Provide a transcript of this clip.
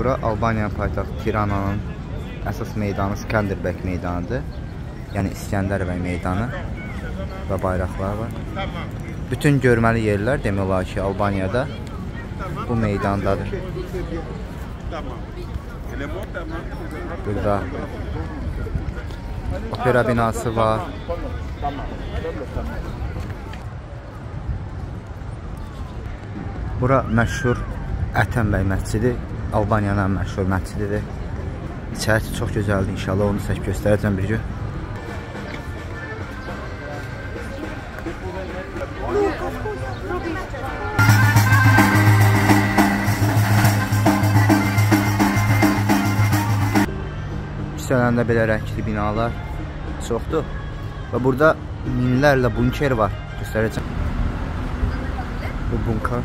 Bura Albaniyanın paytaxtı Tirananın əsas meydanı Skanderbeg meydanıdır. Yəni İskəndər bəy meydanı və bayraqlar var. Bütün görməli yerlər demək olar ki, Albaniyada bu meydandadır. Burada opera binası var. Bura məşhur Ətənbəy məscidi, Albaniyanın məşhur məscididir. İçərisi çox gözəldir inşallah, onu sizə göstərəcəm bir gün. Küçələrində belə rəngli binalar çoxdur və burada minlərlə bunker var. Göstərəcəm. Bu bunkar